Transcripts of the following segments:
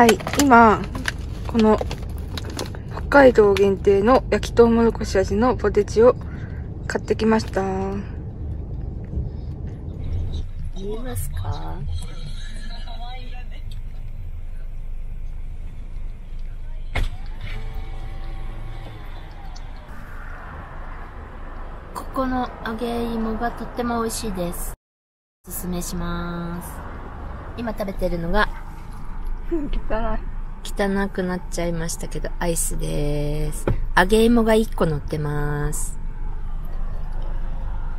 はい、今、この、北海道限定の焼きとうもろこし味のポテチを買ってきました。言えますか？ここの揚げ芋がとっても美味しいです。おすすめします。今食べてるのが汚い。汚くなっちゃいましたけど、アイスです。揚げ芋が1個乗ってます。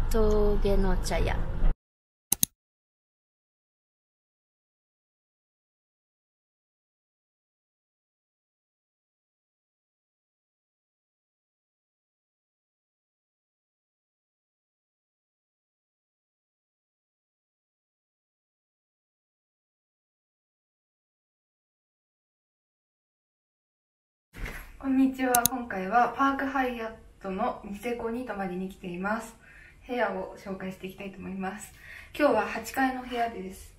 峠の茶屋。こんにちは。今回はパークハイアットのニセコに泊まりに来ています。部屋を紹介していきたいと思います。今日は8階の部屋です。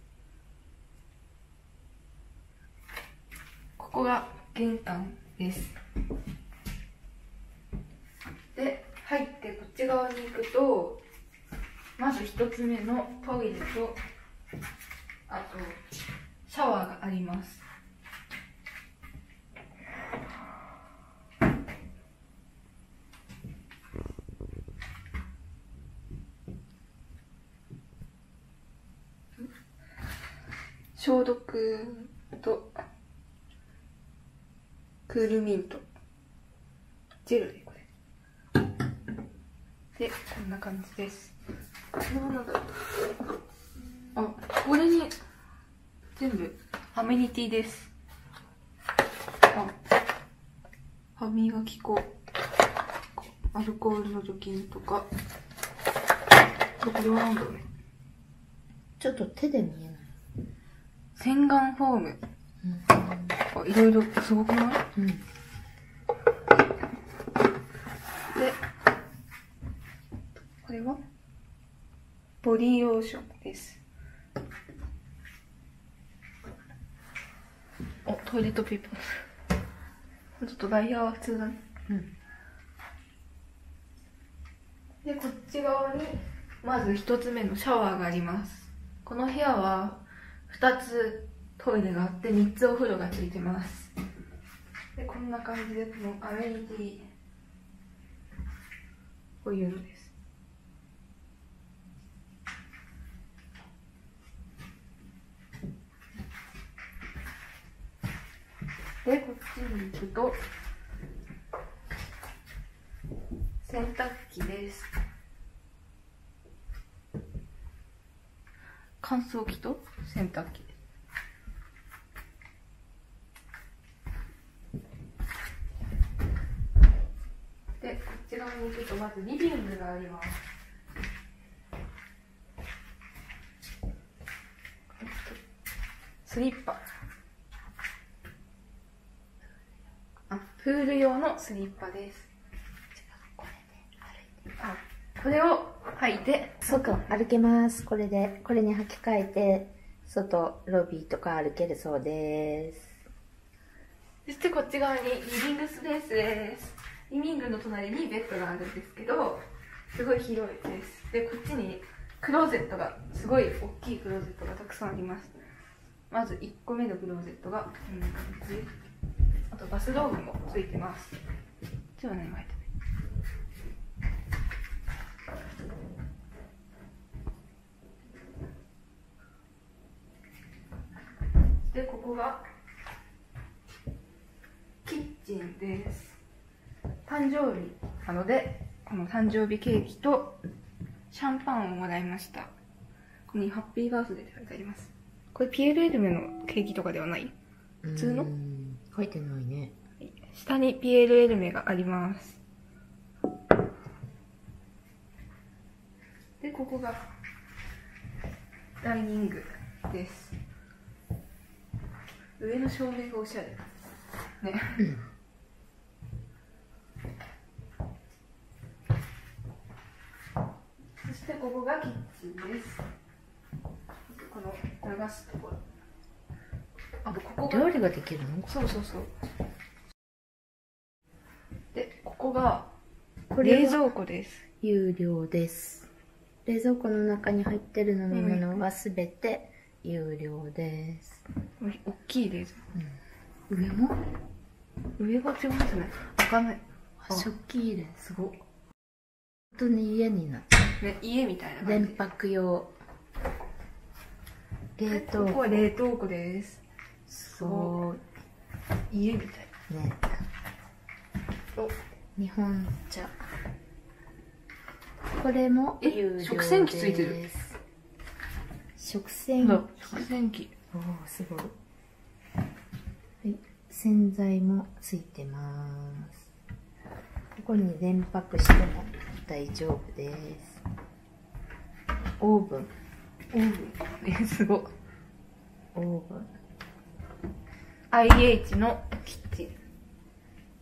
ここが玄関です。で、入ってこっち側に行くと、まず一つ目のトイレと、あと、シャワーがあります。消毒とクールミント。ジェルでこれ。でこんな感じです。これはなんだあこれに全部アメニティです。あ歯磨き粉。アルコールの除菌とか。これはなんだろうね。ちょっと手で見えない。洗顔フォームあいろいろすごくない？うん。で、これは？ボディーローションです。お、トイレットペーパー。ちょっとダイヤは普通だね。うん。で、こっち側に、まず一つ目のシャワーがあります。この部屋は、二つトイレがあって、三つお風呂がついてます。で、こんな感じで、このアメニティ、こういうのです。で、こっちに行くと、洗濯機です。乾燥機と洗濯機で。こっち側に行くとまずリビングがあります。スリッパ。あ、プール用のスリッパです。あ、これを履いて、そうか、歩けます。これで、これに履き替えて、外、ロビーとか歩けるそうです。そしてこっち側にリビングスペースです。リビングの隣にベッドがあるんですけど、すごい広いです。で、こっちにクローゼットが、すごい大きいクローゼットがたくさんあります。まず1個目のクローゼットがこんな感じ。あとバスローブもついてます。こっちは何も入ってで、ここがキッチンです。誕生日なので、この誕生日ケーキとシャンパンをもらいました。ここにハッピーバースデーって書いてあります。これピエール・エルメのケーキとかではない？普通の？うん書いてないね。下にピエール・エルメがあります。で、ここがダイニングです。上の照明がおしゃれ。ね。そしてここがキッチンです。この流すところ。あとここが料理ができるの？そうそうそうでここがこ冷蔵庫です有料です冷蔵庫の中に入ってる飲み物はすべて有料です、大きい冷蔵上も？庫上が違いますね開かない。あ食器入れ。すご。っ本当に家になってね家みたいな感連じ泊用。冷で凍。庫ここは冷凍庫です。すご家みたい。いね。お。日本茶。これもえ有料です。食洗機ついてる食洗機。な食洗機。おおすごい。はい。洗剤もついてます。ここに連泊しても大丈夫です。オーブン。オーブン。えすごい。オーブン。IH のキッチン。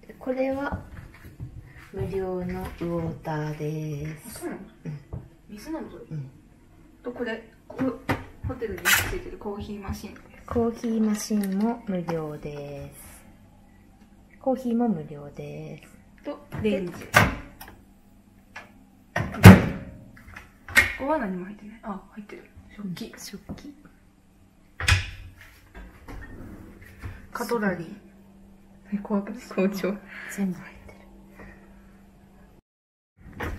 でこれは無料のウォーターです。水なの？それ。うん。とこれこホテルについてるコーヒーマシンコーヒーマシンも無料です。コーヒーも無料です。とレンジ。ここは何も入ってない。あ入ってる。食器。食器。カトラリー。え怖くない？包丁全部。入ってる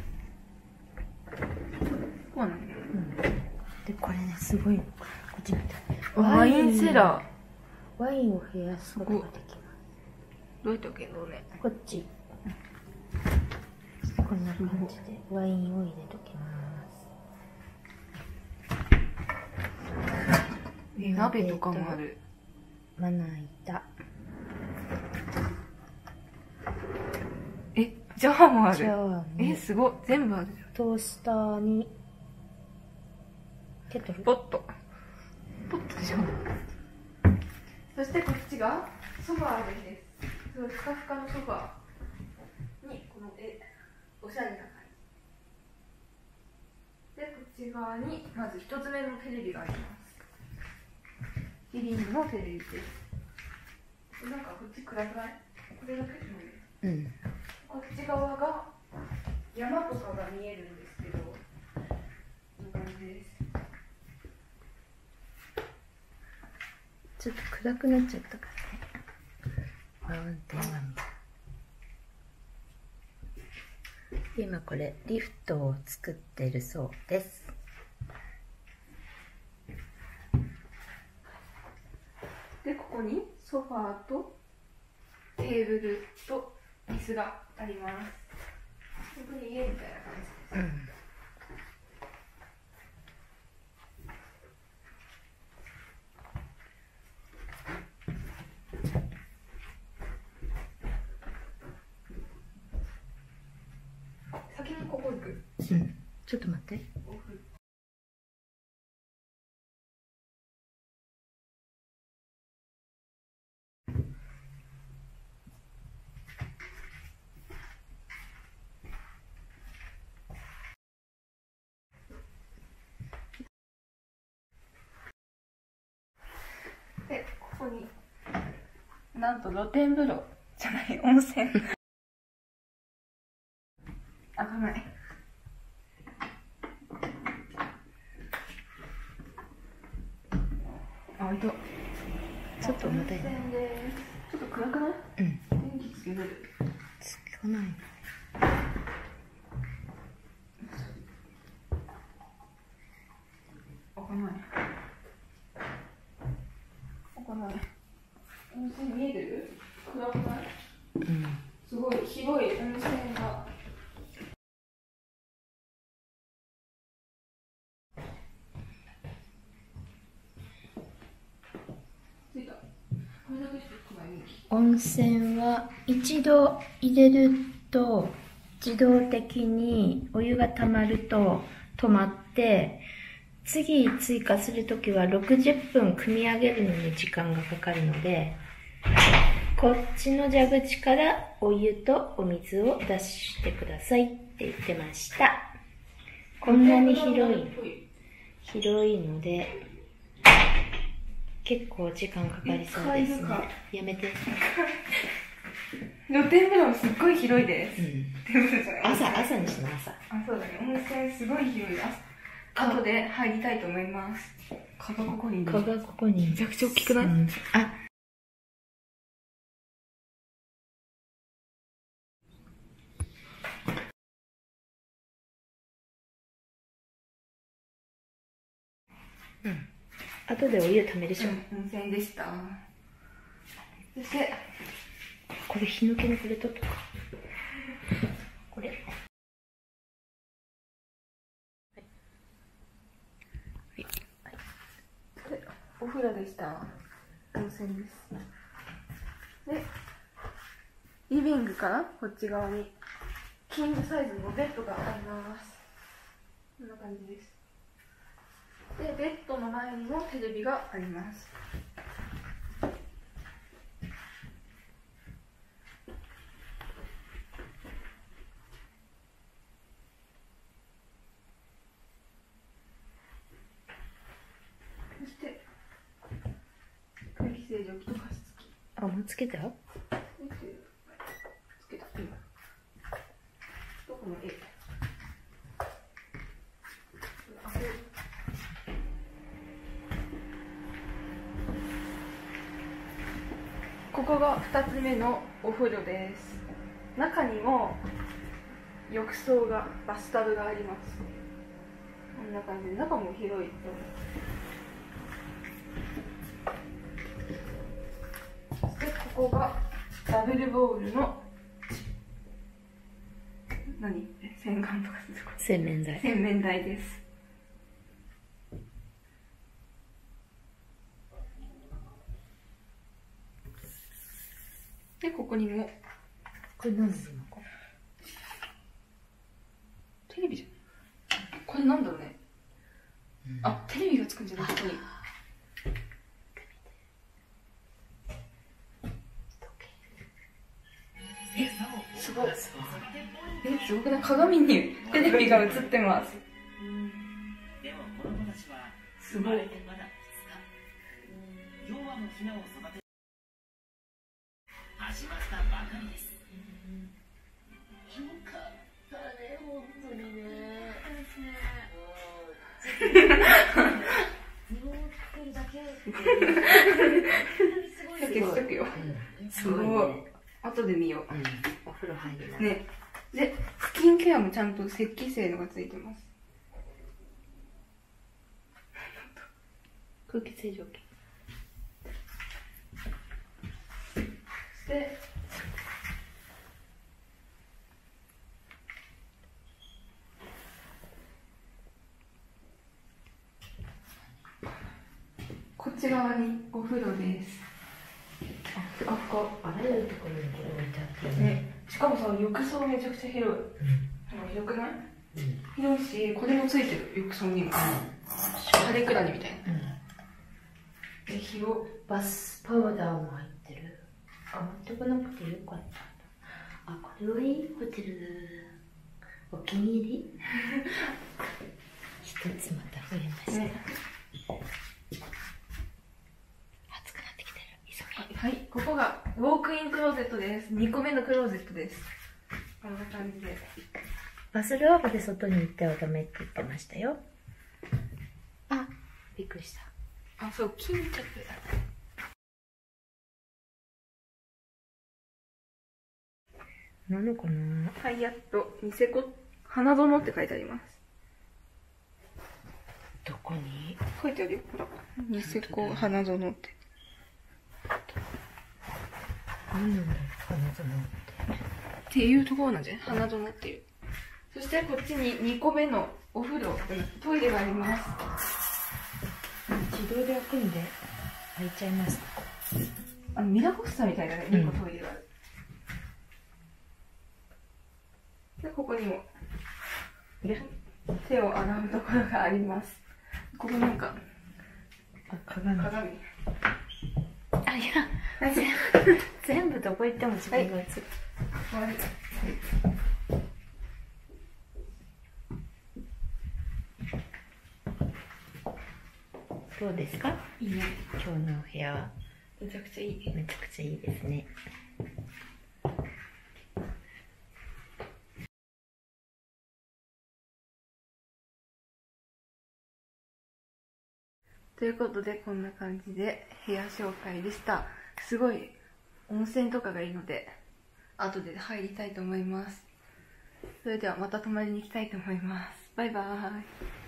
ここは何でこれねすごいのこっち見てワインセラワインを増やすことができまーどうやって開けるのね。すこっち。こんな感じでワインを入れときます。え鍋とかもある。まな板。えジャーもあじるえすごい。全部あるじトースターにケトル。ポット。ポットでしょ。そしてこっちがソファーですすごいふかふかのソファーにこのえおしゃれな感じ。でこっち側にまず一つ目のテレビがあります。リビングのテレビですなんかこっち暗くないこれだけこっち側が山とかが見えるんですけどこんな感じですちょっと暗くなっちゃったから。ねマウンテンが見た今これリフトを作ってるそうです。でここにソファーとテーブルと椅子があります。本当に家みたいな感じです。うん先にここ行くうんちょっと待って。でここになんと露天風呂じゃない温泉。開かないあ、開いた。ちょっと待て温泉です。ちょっと暗くない？うん。つない開かない。開かない。温泉見えてる暗くないうんすごい広い温泉が。ついた。これだけしかない温泉は一度入れると自動的にお湯が溜まると止まって次追加するときは60分汲み上げるのに時間がかかるのでこっちの蛇口からお湯とお水を出してくださいって言ってました。こんなに広い。広いので結構時間かかりそうですねいっぱいいるか。やめて。露天風呂すっごい広いです。うん。朝、朝にしな、朝。あ、そうだね。温泉すごい広いです。後で入りたいと思います。蚊がここに。蚊がここに。めちゃくちゃ大きくない、うんあ、うん。後でお湯ためでしょ。うん、温泉でした。そして、これ、ヒノキのこれととか。これ。でお風呂でした。温泉です。で、リビングからこっち側に、キングサイズのベッドがあります。こんな感じです。で、ベッドの前にもテレビがあります。そして、空気清浄機と加湿器。あ、もうつけたつけた、今。どこの絵あこれここが2つ目のお風呂です。中にも浴槽がバスタブがあります。こんな感じで中も広いそしてここがダブルボールの何？洗顔とかする洗面台。洗面台ですでここにもこれ何ですかテレビじゃない？これなんだろうね、あテレビがつくんじゃない？ここに。えすごい。えすごくない？鏡にテレビが映ってます。でもこの子たちはすごいさっきしとくよすすごいね。後で見ようん。お風呂入りねでスキンケアもちゃんと石器製のがついてます空気清浄機。そしてこっち側にお風呂ですあふかふかあらゆるところにこれ置いてあってるね。しかもさ浴槽めちゃくちゃ広い。あの広くない？広いしこれもついてる。浴槽にも晴れくらにみたいな。え広バスパウダーも入ってる。あ、持ってこなくてよかった。あ、これはいいホテル。お気に入り。一つまた増えました。ね。暑くなってきてる。急はい、ここがウォークインクローゼットです。2個目のクローゼットです。こんな感じで。バスローブで外に行ってはダメって言ってましたよ。あ、びっくりした。あ、そう、巾着だ。なのかな？ハイアット、ニセコ、花園って書いてあります。どこに？書いてあるよ、ほら。ニセコ、花園って。何なんだろう花園って。っていうところなんじゃない？花園っていう。そしてこっちに2個目のお風呂、トイレがあります。自動で開くんで開いちゃいます。あの、ミラコスタみたいなね、2個トイレがある。で、ここにも、手を洗うところがあります。ここなんか、あ、鏡。あ、鏡。いや、全部どこ行っても自分が映る。悪い。どうですか？いいね。今日のお部屋は？めちゃくちゃいい。めちゃくちゃいいですね。ということでこんな感じで部屋紹介でした。すごい温泉とかがいいので後で入りたいと思います。それではまた泊まりに行きたいと思います。バイバーイ。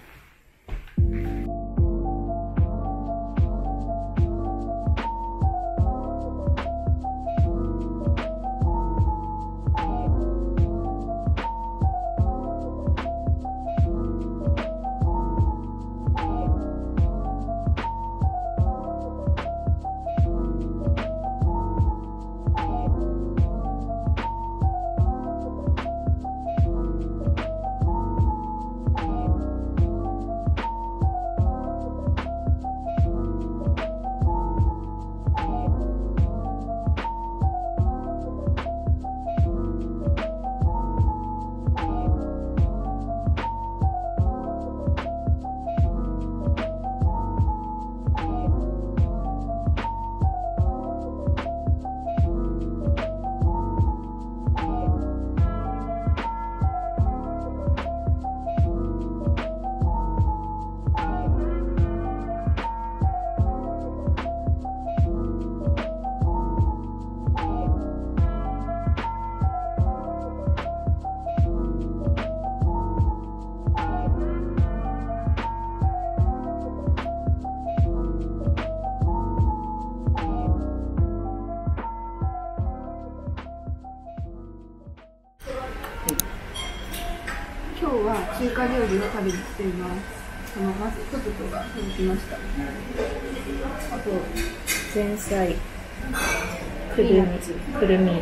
華料理を食べに来ていますそのまずポテトが届きました。あと前菜くるみくるみ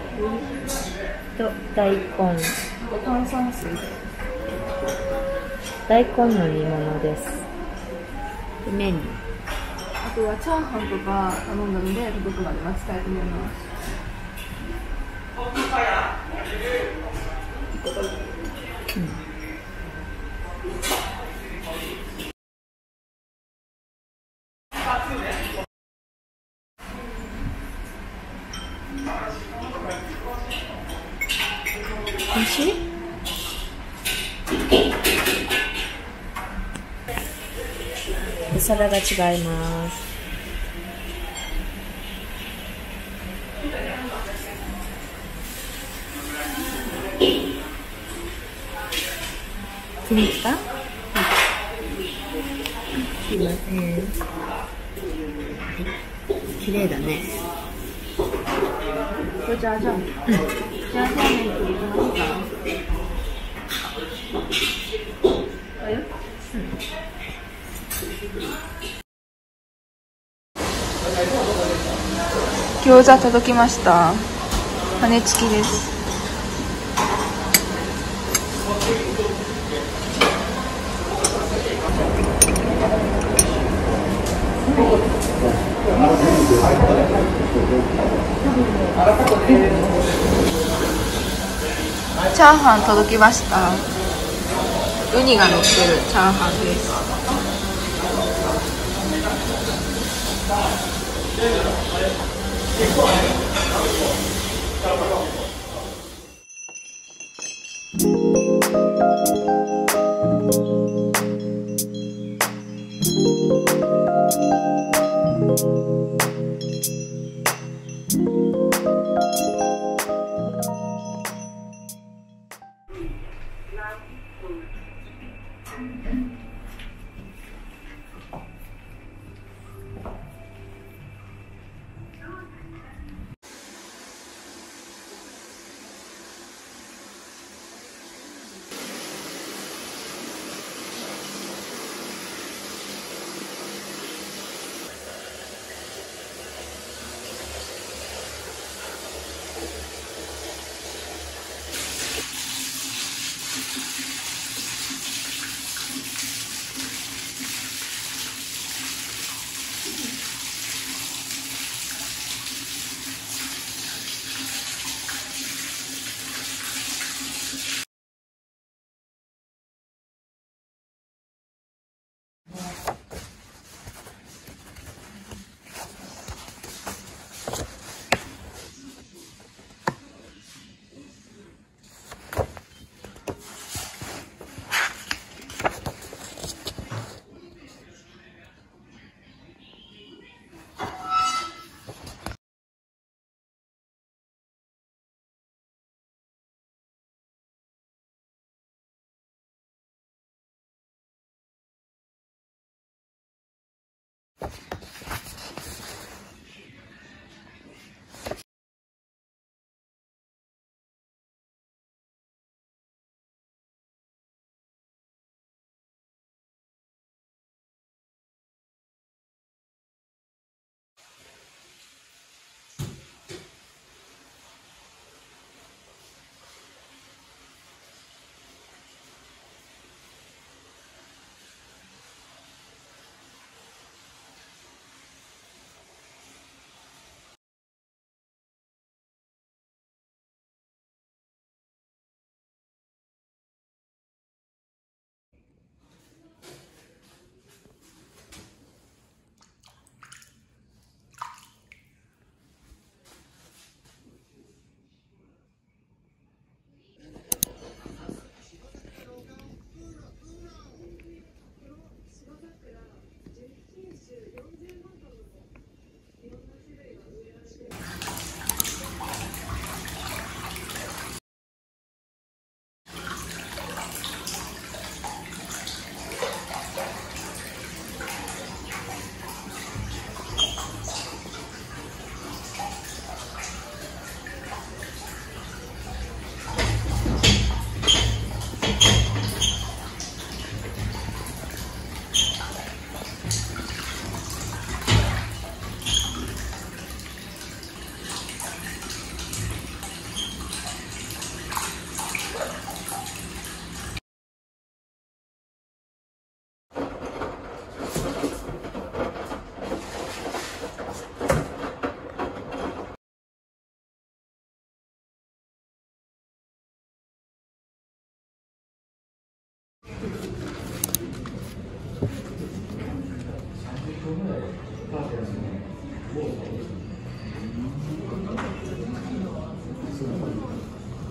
と大根炭酸水大根の煮物です。麺あとはチャーハンとか頼んだので届くまで待ちたいと思います。皿が違います。気に入った？すいません。綺麗だね。これじゃあじゃあ。じゃあじゃあ。麺といきますかあよ餃子届きました。羽根付きです。チャーハン届きました。ウニが乗ってるチャーハンです。Thank you.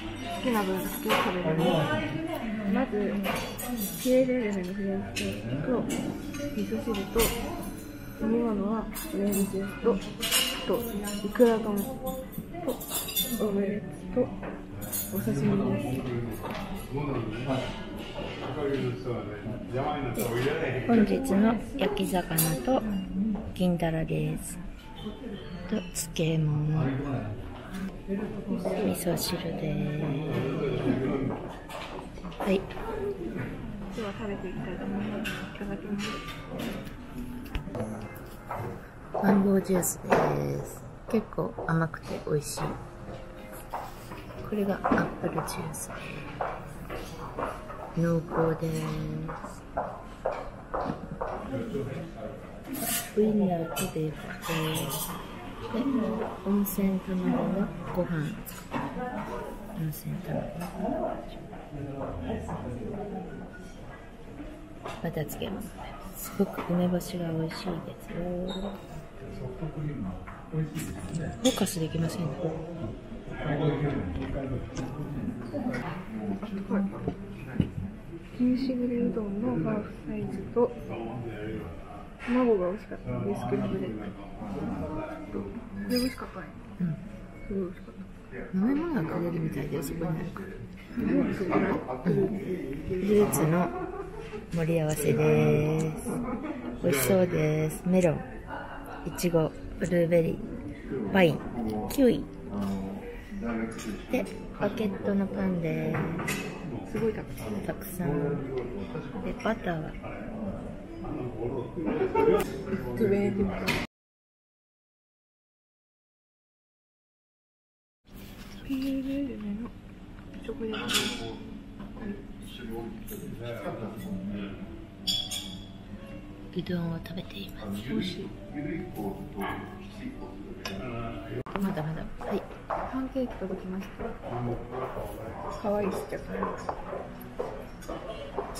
好きな分だけ食べるまずピエールエレのフレンチトーストと味噌汁と飲み物はオレンジジュースととイクラ丼とオムレツとお刺身です本日の焼き魚と銀だらですと漬物味噌汁ですはいでは食べていきたい。と思いますいただきますマンゴージュースです。結構甘くて美味しい。これがアップルジュース。です濃厚で。すウインナーとベーコン。ですで温泉卵のご飯温泉卵またつけますすごく梅干しが美味しいですよフォーカスできません。ね牛しぐれうどん。のハーフサイズと卵が美味しかった。ビスクラブレッドこれ美味しかった。ねうんすごい美味しかった。飲み物がくれるみた。いでそこにあるからフルーツがフルーツの盛り合わせです美味しそうですメロンいちごブルーベリーワインキウイでバケットのパンですすごいた。くさんた。くさんでバターは食べてみたピエールエレメのチョコレートうどん。を食べていますしいまだまだはいパンケーキ届きました可愛いいこうだからこっち見て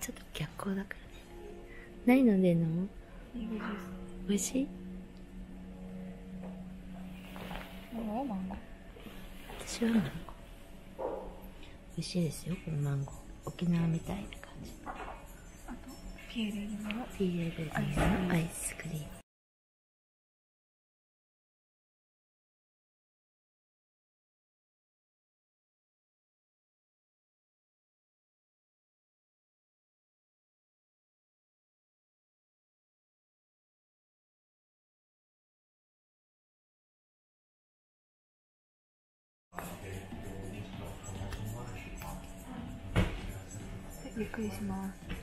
ちょっと逆光だから。何飲んでんの？美味しい？マンゴー。私はマンゴー。美味しいですよこのマンゴー。沖縄みたいな感じ。あとピエールエレメの PLD のアイスクリームびっくりします。